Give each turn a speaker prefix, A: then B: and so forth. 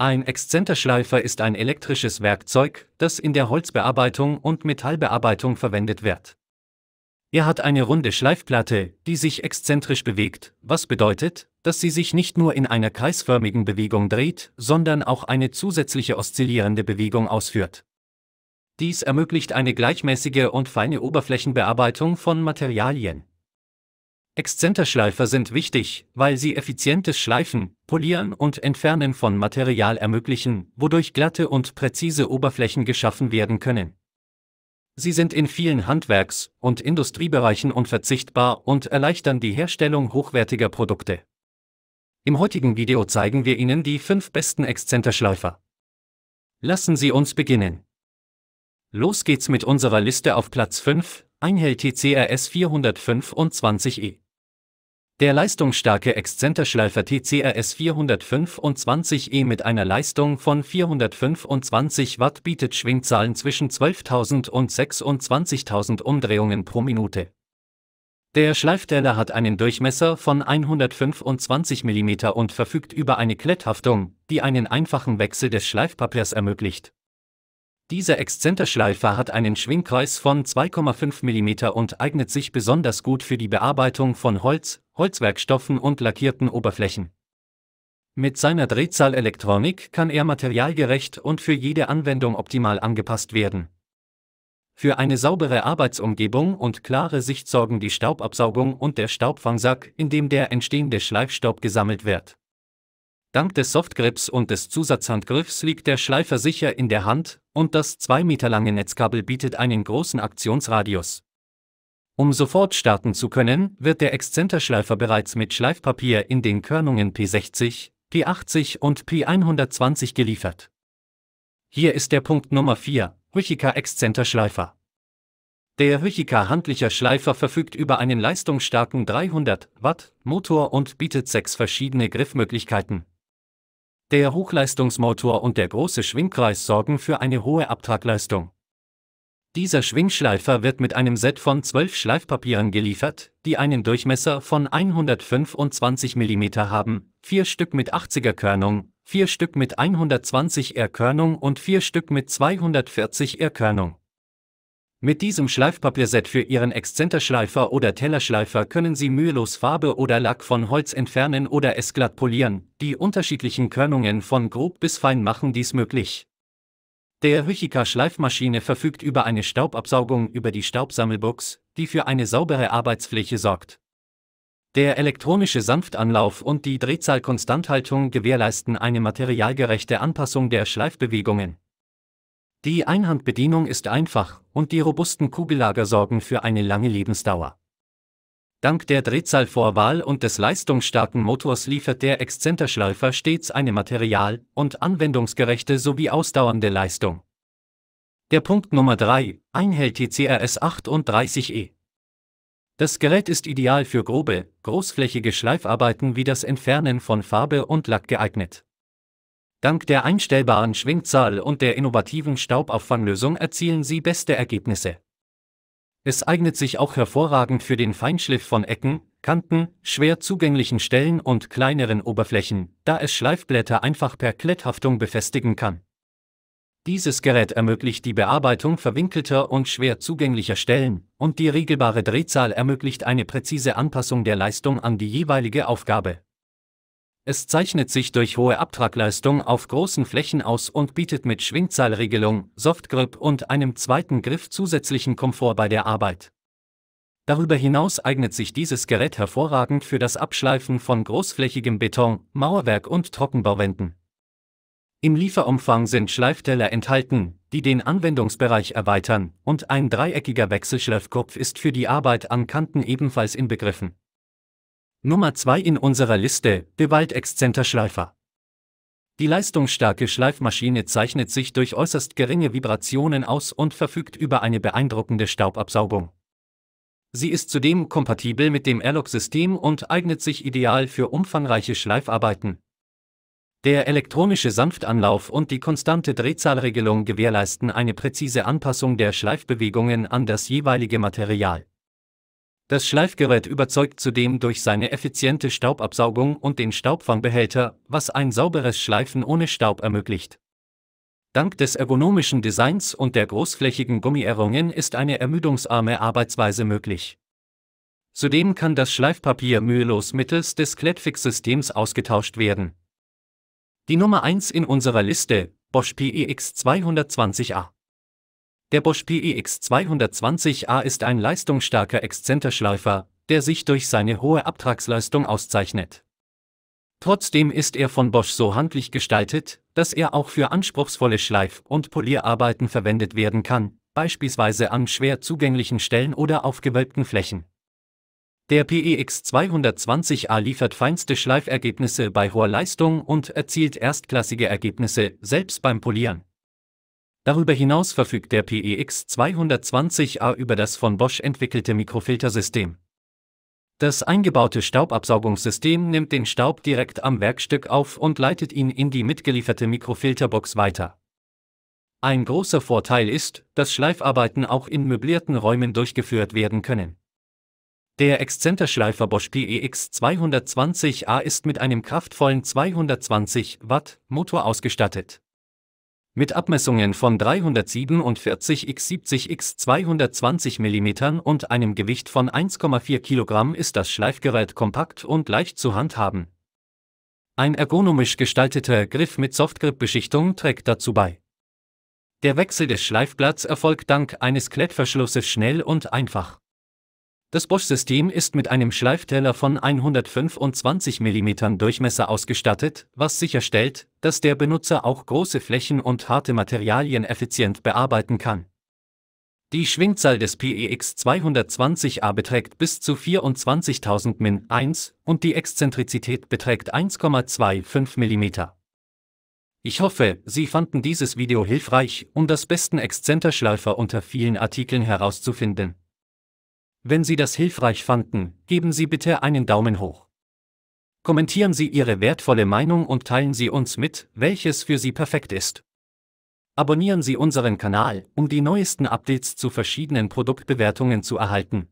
A: Ein Exzenterschleifer ist ein elektrisches Werkzeug, das in der Holzbearbeitung und Metallbearbeitung verwendet wird. Er hat eine runde Schleifplatte, die sich exzentrisch bewegt, was bedeutet, dass sie sich nicht nur in einer kreisförmigen Bewegung dreht, sondern auch eine zusätzliche oszillierende Bewegung ausführt. Dies ermöglicht eine gleichmäßige und feine Oberflächenbearbeitung von Materialien. Exzenterschleifer sind wichtig, weil sie effizientes Schleifen, Polieren und Entfernen von Material ermöglichen, wodurch glatte und präzise Oberflächen geschaffen werden können. Sie sind in vielen Handwerks- und Industriebereichen unverzichtbar und erleichtern die Herstellung hochwertiger Produkte. Im heutigen Video zeigen wir Ihnen die fünf besten Exzenterschleifer. Lassen Sie uns beginnen. Los geht's mit unserer Liste auf Platz 5, Einhell TCRS 425E. Der leistungsstarke Exzenterschleifer TCRS 425E mit einer Leistung von 425 Watt bietet Schwingzahlen zwischen 12.000 und 26.000 Umdrehungen pro Minute. Der Schleifteller hat einen Durchmesser von 125 mm und verfügt über eine Kletthaftung, die einen einfachen Wechsel des Schleifpapiers ermöglicht. Dieser Exzenterschleifer hat einen Schwingkreis von 2,5 mm und eignet sich besonders gut für die Bearbeitung von Holz, Holzwerkstoffen und lackierten Oberflächen. Mit seiner Drehzahlelektronik kann er materialgerecht und für jede Anwendung optimal angepasst werden. Für eine saubere Arbeitsumgebung und klare Sicht sorgen die Staubabsaugung und der Staubfangsack, in dem der entstehende Schleifstaub gesammelt wird. Dank des Softgrips und des Zusatzhandgriffs liegt der Schleifer sicher in der Hand, und das 2 Meter lange Netzkabel bietet einen großen Aktionsradius. Um sofort starten zu können, wird der Exzenterschleifer bereits mit Schleifpapier in den Körnungen P60, P80 und P120 geliefert. Hier ist der Punkt Nummer 4, Hüchika Exzenterschleifer. Der Hüchika handlicher Schleifer verfügt über einen leistungsstarken 300 Watt Motor und bietet sechs verschiedene Griffmöglichkeiten. Der Hochleistungsmotor und der große Schwingkreis sorgen für eine hohe Abtragleistung. Dieser Schwingschleifer wird mit einem Set von 12 Schleifpapieren geliefert, die einen Durchmesser von 125 mm haben, vier Stück mit 80er Körnung, vier Stück mit 120 R Körnung und vier Stück mit 240 R Körnung. Mit diesem Schleifpapierset für Ihren Exzenterschleifer oder Tellerschleifer können Sie mühelos Farbe oder Lack von Holz entfernen oder es glatt polieren. Die unterschiedlichen Körnungen von grob bis fein machen dies möglich. Der Hüchika Schleifmaschine verfügt über eine Staubabsaugung über die Staubsammelbox, die für eine saubere Arbeitsfläche sorgt. Der elektronische Sanftanlauf und die Drehzahlkonstanthaltung gewährleisten eine materialgerechte Anpassung der Schleifbewegungen. Die Einhandbedienung ist einfach und die robusten Kugellager sorgen für eine lange Lebensdauer. Dank der Drehzahlvorwahl und des leistungsstarken Motors liefert der Exzenterschleifer stets eine material- und anwendungsgerechte sowie ausdauernde Leistung. Der Punkt Nummer 3, Einhell TCRS 38E. Das Gerät ist ideal für grobe, großflächige Schleifarbeiten wie das Entfernen von Farbe und Lack geeignet. Dank der einstellbaren Schwingzahl und der innovativen Staubauffanglösung erzielen Sie beste Ergebnisse. Es eignet sich auch hervorragend für den Feinschliff von Ecken, Kanten, schwer zugänglichen Stellen und kleineren Oberflächen, da es Schleifblätter einfach per Kletthaftung befestigen kann. Dieses Gerät ermöglicht die Bearbeitung verwinkelter und schwer zugänglicher Stellen, und die regelbare Drehzahl ermöglicht eine präzise Anpassung der Leistung an die jeweilige Aufgabe. Es zeichnet sich durch hohe Abtragleistung auf großen Flächen aus und bietet mit Schwingzahlregelung, Softgrip und einem zweiten Griff zusätzlichen Komfort bei der Arbeit. Darüber hinaus eignet sich dieses Gerät hervorragend für das Abschleifen von großflächigem Beton, Mauerwerk und Trockenbauwänden. Im Lieferumfang sind Schleifteller enthalten, die den Anwendungsbereich erweitern, und ein dreieckiger Wechselschleifkopf ist für die Arbeit an Kanten ebenfalls inbegriffen. Nummer 2 in unserer Liste, Bewald Exzenter Schleifer. Die leistungsstarke Schleifmaschine zeichnet sich durch äußerst geringe Vibrationen aus und verfügt über eine beeindruckende Staubabsaugung. Sie ist zudem kompatibel mit dem Airlock-System und eignet sich ideal für umfangreiche Schleifarbeiten. Der elektronische Sanftanlauf und die konstante Drehzahlregelung gewährleisten eine präzise Anpassung der Schleifbewegungen an das jeweilige Material. Das Schleifgerät überzeugt zudem durch seine effiziente Staubabsaugung und den Staubfangbehälter, was ein sauberes Schleifen ohne Staub ermöglicht. Dank des ergonomischen Designs und der großflächigen Gummierungen ist eine ermüdungsarme Arbeitsweise möglich. Zudem kann das Schleifpapier mühelos mittels des Klettfix-Systems ausgetauscht werden. Die Nummer 1 in unserer Liste, Bosch PEX 220A. Der Bosch PEX 220A ist ein leistungsstarker Exzenterschleifer, der sich durch seine hohe Abtragsleistung auszeichnet. Trotzdem ist er von Bosch so handlich gestaltet, dass er auch für anspruchsvolle Schleif- und Polierarbeiten verwendet werden kann, beispielsweise an schwer zugänglichen Stellen oder auf gewölbten Flächen. Der PEX 220A liefert feinste Schleifergebnisse bei hoher Leistung und erzielt erstklassige Ergebnisse, selbst beim Polieren. Darüber hinaus verfügt der PEX 220A über das von Bosch entwickelte Mikrofiltersystem. Das eingebaute Staubabsaugungssystem nimmt den Staub direkt am Werkstück auf und leitet ihn in die mitgelieferte Mikrofilterbox weiter. Ein großer Vorteil ist, dass Schleifarbeiten auch in möblierten Räumen durchgeführt werden können. Der Exzenterschleifer Bosch PEX 220A ist mit einem kraftvollen 220 Watt Motor ausgestattet. Mit Abmessungen von 347 x 70 x 220 mm und einem Gewicht von 1,4 kg ist das Schleifgerät kompakt und leicht zu handhaben. Ein ergonomisch gestalteter Griff mit Softgrip-Beschichtung trägt dazu bei. Der Wechsel des Schleifblatts erfolgt dank eines Klettverschlusses schnell und einfach. Das Bosch-System ist mit einem Schleifteller von 125 mm Durchmesser ausgestattet, was sicherstellt, dass der Benutzer auch große Flächen und harte Materialien effizient bearbeiten kann. Die Schwingzahl des PEX 220A beträgt bis zu 24.000 Min 1 und die Exzentrizität beträgt 1,25 mm. Ich hoffe, Sie fanden dieses Video hilfreich, um das besten Exzenterschleifer unter vielen Artikeln herauszufinden. Wenn Sie das hilfreich fanden, geben Sie bitte einen Daumen hoch. Kommentieren Sie Ihre wertvolle Meinung und teilen Sie uns mit, welches für Sie perfekt ist. Abonnieren Sie unseren Kanal, um die neuesten Updates zu verschiedenen Produktbewertungen zu erhalten.